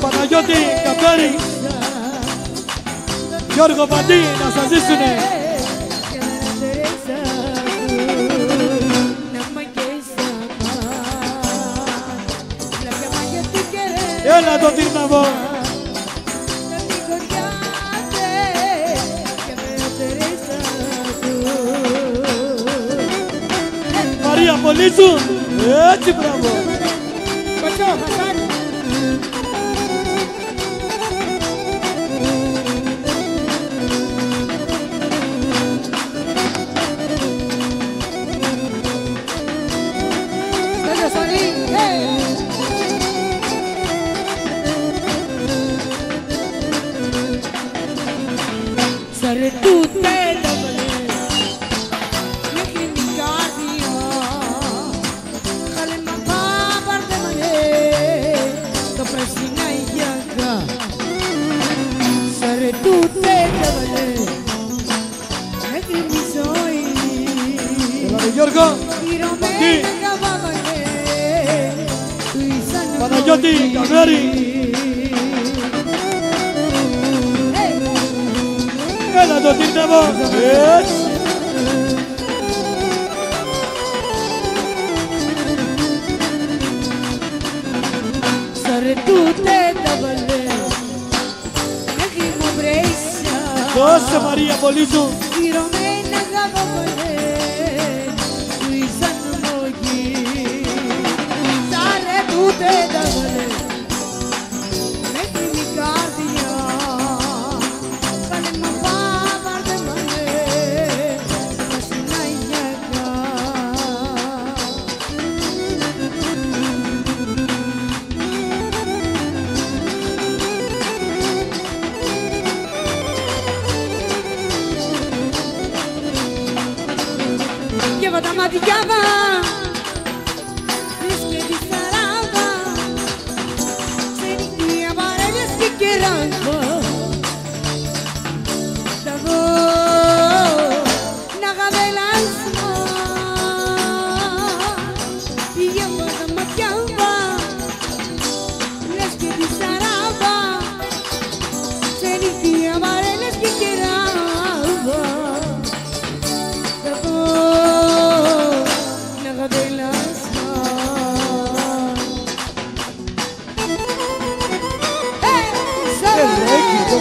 Παναγιώτη Καπέρι Γιώργο Παντή να σας ζήσουνε. Έλα το τύρναβο. Μαρία Πολύσου Эти браво! Потом, потом! Saretut Έλα ρε Γιώργο Κυρωμένα καβάβανε Του ήσαν Παναγιώτη Καπέρι Έλα το τύρναβο Έτσι Sarı tutte lavale Μέχρι μου βρέσα Δώσε Μαρία Πολύσου Κυρωμένα καβάβανε Του Και βα τα μάτια βα Λες και τη σαράβα Ξενυχτία παρέλες και κεράβα Τα δω να γαβελάσω Για βα τα μάτια βα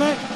of.